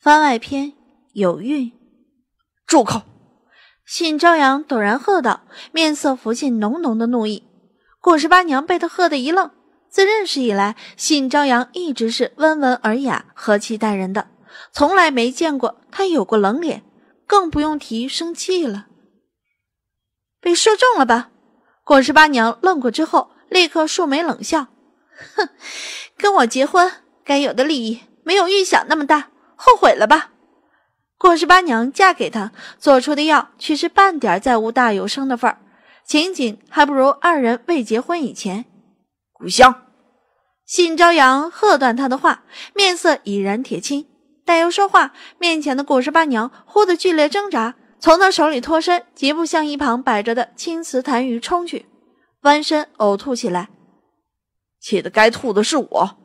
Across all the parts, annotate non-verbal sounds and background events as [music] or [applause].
番外篇有孕，住口！信朝阳陡然喝道，面色浮现浓浓的怒意。顾十八娘被他喝得一愣。自认识以来，信朝阳一直是温文尔雅、和气待人的，从来没见过他有过冷脸，更不用提生气了。被说中了吧？顾十八娘愣过之后，立刻竖眉冷笑：“哼，跟我结婚，该有的利益没有预想那么大。”后悔了吧？顾十八娘嫁给他做出的药，却是半点再无大有生的份儿，情景还不如二人未结婚以前。古香，信朝阳喝断他的话，面色已然铁青。但又说话，面前的顾十八娘忽的剧烈挣扎，从他手里脱身，疾步向一旁摆着的青瓷痰盂冲去，弯身呕吐起来。气得该吐的是我。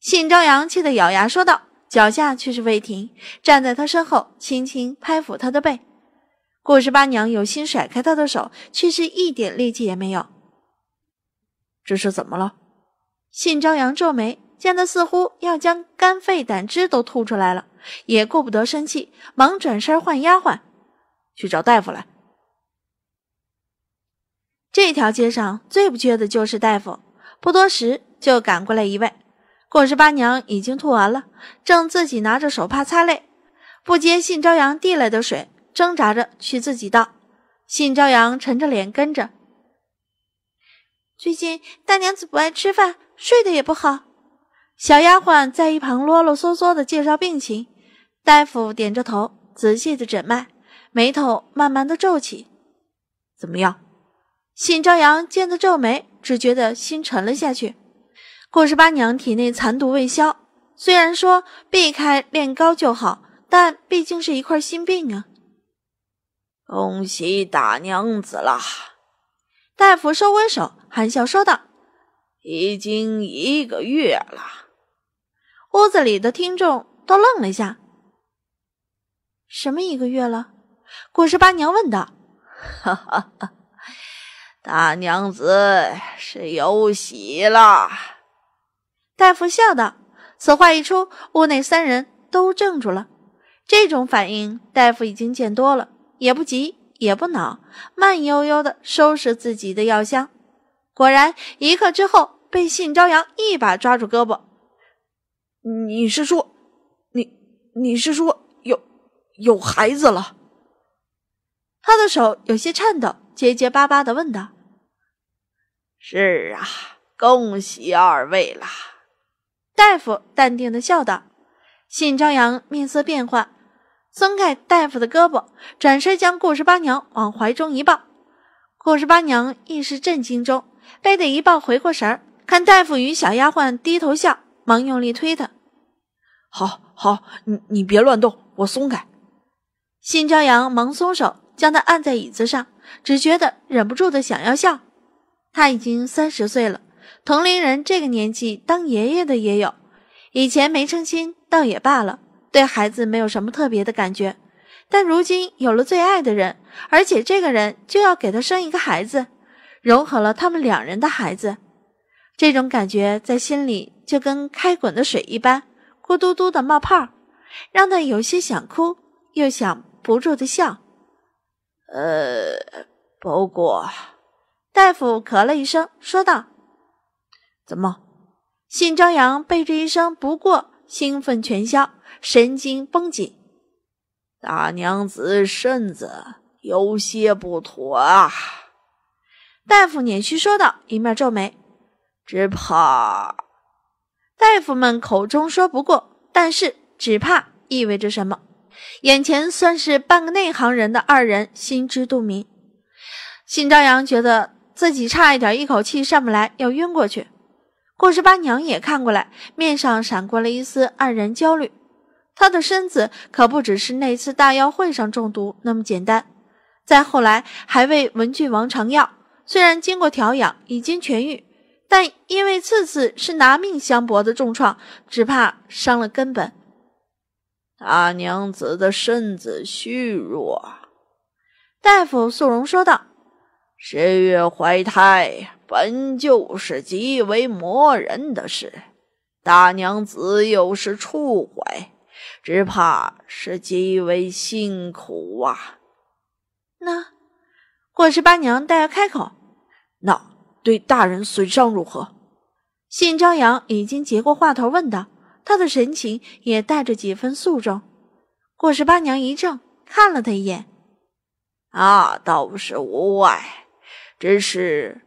信朝阳气得咬牙说道。脚下却是未停，站在他身后，轻轻拍抚他的背。顾十八娘有心甩开他的手，却是一点力气也没有。这是怎么了？信朝阳皱眉，见他似乎要将肝肺胆汁都吐出来了，也顾不得生气，忙转身唤丫鬟去找大夫来。这条街上最不缺的就是大夫，不多时就赶过来一位。顾十八娘已经吐完了，正自己拿着手帕擦泪，不接信朝阳递来的水，挣扎着去自己倒。信朝阳沉着脸跟着。最近大娘子不爱吃饭，睡得也不好。小丫鬟在一旁啰啰嗦嗦的介绍病情。大夫点着头，仔细的诊脉，眉头慢慢的皱起。怎么样？信朝阳见他皱眉，只觉得心沉了下去。顾十八娘体内残毒未消，虽然说避开炼膏就好，但毕竟是一块心病啊。恭喜大娘子啦！大夫收回手，含笑说道：“已经一个月了。”屋子里的听众都愣了一下。什么一个月了？顾十八娘问道。哈哈，大娘子是有喜了。大夫笑道：“此话一出，屋内三人都怔住了。这种反应，大夫已经见多了，也不急也不恼，慢悠悠的收拾自己的药箱。果然，一刻之后，被信朝阳一把抓住胳膊。你是说，你你是说有有孩子了？”他的手有些颤抖，结结巴巴的问道：“是啊，恭喜二位啦！”大夫淡定的笑道：“信朝阳面色变幻，松开大夫的胳膊，转身将顾十八娘往怀中一抱。顾十八娘一时震惊中，被他一抱回过神儿，看大夫与小丫鬟低头笑，忙用力推他：‘好好，你你别乱动，我松开。’信朝阳忙松手，将他按在椅子上，只觉得忍不住的想要笑。他已经三十岁了。”同龄人这个年纪当爷爷的也有，以前没成亲倒也罢了，对孩子没有什么特别的感觉。但如今有了最爱的人，而且这个人就要给他生一个孩子，融合了他们两人的孩子，这种感觉在心里就跟开滚的水一般，咕嘟嘟的冒泡，让他有些想哭，又想不住的笑。呃，不过，大夫咳了一声，说道。怎么？信朝阳被这一声“不过”兴奋全消，神经绷紧。大娘子身子有些不妥啊。大夫捻须说道，一面皱眉，只怕……大夫们口中说“不过”，但是“只怕”意味着什么？眼前算是半个内行人的二人心知肚明。信朝阳觉得自己差一点一口气上不来，要晕过去。顾十八娘也看过来，面上闪过了一丝黯然焦虑。她的身子可不只是那次大药会上中毒那么简单，再后来还为文郡王尝药，虽然经过调养已经痊愈，但因为次次是拿命相搏的重创，只怕伤了根本。大娘子的身子虚弱，大夫素容说道：“十月怀胎。”本就是极为磨人的事，大娘子又是触怀，只怕是极为辛苦啊。那过十八娘待要开口，那对大人损伤如何？信朝阳已经接过话头问道，他的神情也带着几分肃重。过十八娘一怔，看了他一眼，啊，倒是无碍，只是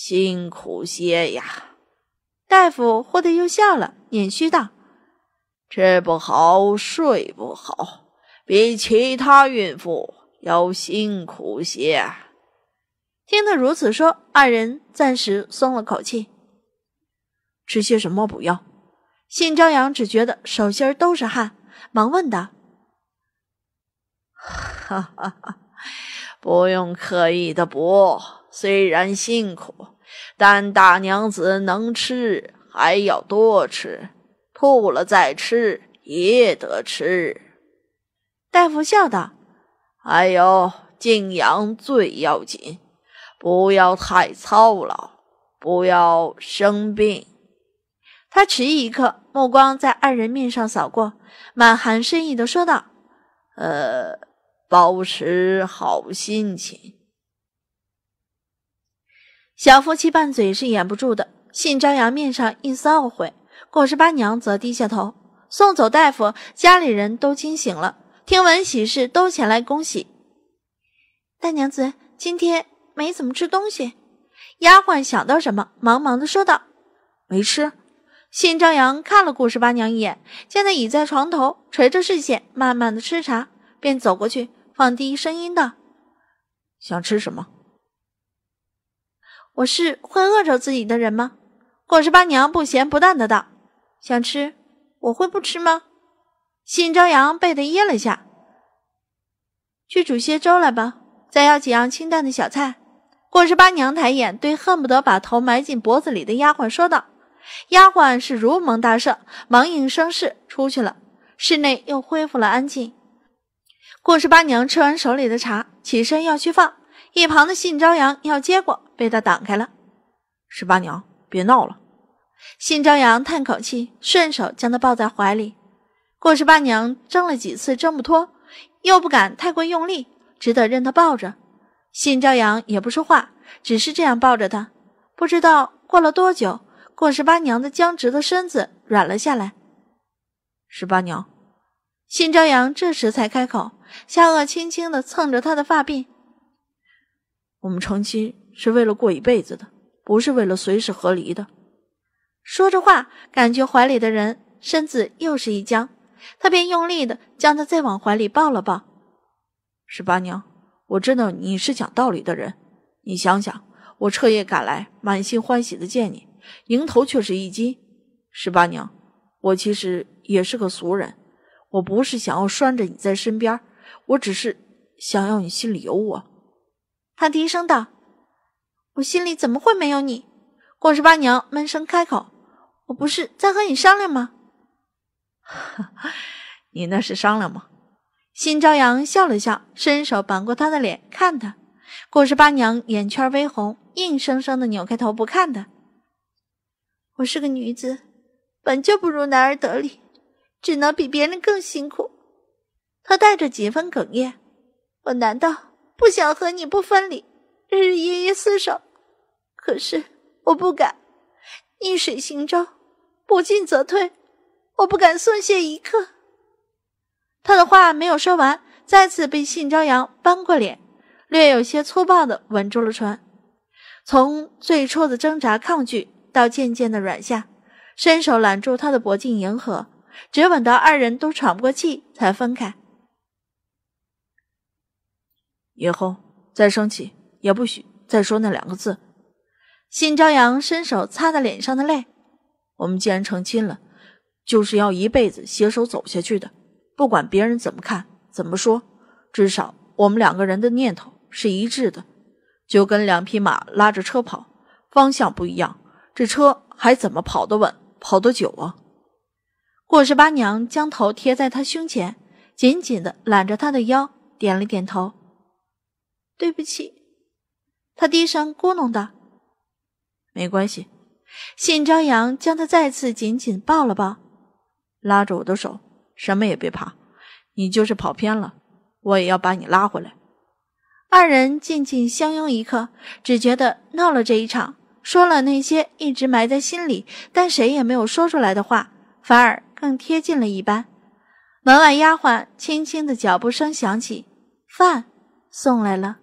辛苦些呀。大夫忽地又笑了，捻须道：“吃不好，睡不好，比其他孕妇要辛苦些。”听得如此说，二人暂时松了口气。吃些什么补药？信朝阳只觉得手心都是汗，忙问道：“哈哈哈，不用刻意的补，虽然辛苦。”但大娘子能吃，还要多吃，吐了再吃也得吃。大夫笑道：“还有静养最要紧，不要太操劳，不要生病。”他迟疑一刻，目光在二人面上扫过，满含深意的说道：“呃，保持好心情。”小夫妻拌嘴是掩不住的。信朝阳面上一丝懊悔，过十八娘则低下头。送走大夫，家里人都惊醒了，听闻喜事都前来恭喜。大娘子今天没怎么吃东西。丫鬟想到什么，忙忙的说道：“没吃。”信朝阳看了顾十八娘一眼，见她倚在床头，垂着视线，慢慢的吃茶，便走过去，放低声音道：“想吃什么？”我是会饿着自己的人吗？顾十八娘不咸不淡的道：“想吃，我会不吃吗？”信朝阳被他噎了下，去煮些粥来吧，再要几样清淡的小菜。过十八娘抬眼对恨不得把头埋进脖子里的丫鬟说道：“丫鬟是如蒙大赦，忙应声是出去了。室内又恢复了安静。过十八娘吃完手里的茶，起身要去放。”一旁的信朝阳要接过，被他挡开了。十八娘，别闹了。信朝阳叹口气，顺手将他抱在怀里。过十八娘挣了几次挣不脱，又不敢太过用力，只得任他抱着。信朝阳也不说话，只是这样抱着他。不知道过了多久，过十八娘的僵直的身子软了下来。十八娘，信朝阳这时才开口，下颚轻轻地蹭着她的发鬓。我们成亲是为了过一辈子的，不是为了随时和离的。说着话，感觉怀里的人身子又是一僵，他便用力的将他再往怀里抱了抱。十八娘，我知道你是讲道理的人，你想想，我彻夜赶来，满心欢喜的见你，迎头却是一击。十八娘，我其实也是个俗人，我不是想要拴着你在身边，我只是想要你心里有我。他低声道：“我心里怎么会没有你？”顾十八娘闷声开口：“我不是在和你商量吗？”“ [laughs] 你那是商量吗？”辛朝阳笑了笑，伸手扳过他的脸，看他。顾十八娘眼圈微红，硬生生的扭开头不看他。“我是个女子，本就不如男儿得力，只能比别人更辛苦。”他带着几分哽咽：“我难道？”不想和你不分离，日日夜夜厮守，可是我不敢。逆水行舟，不进则退，我不敢松懈一刻。他的话没有说完，再次被信朝阳扳过脸，略有些粗暴的吻住了唇。从最初的挣扎抗拒，到渐渐的软下，伸手揽住他的脖颈，迎合，直吻到二人都喘不过气，才分开。以后再生气也不许再说那两个字。信朝阳伸手擦他脸上的泪。我们既然成亲了，就是要一辈子携手走下去的。不管别人怎么看、怎么说，至少我们两个人的念头是一致的。就跟两匹马拉着车跑，方向不一样，这车还怎么跑得稳、跑得久啊？顾十八娘将头贴在他胸前，紧紧的揽着他的腰，点了点头。对不起，他低声咕哝道：“没关系。”信朝阳将他再次紧紧抱了抱，拉着我的手，什么也别怕，你就是跑偏了，我也要把你拉回来。二人静静相拥一刻，只觉得闹了这一场，说了那些一直埋在心里但谁也没有说出来的话，反而更贴近了一般。门外丫鬟轻轻的脚步声响起，饭送来了。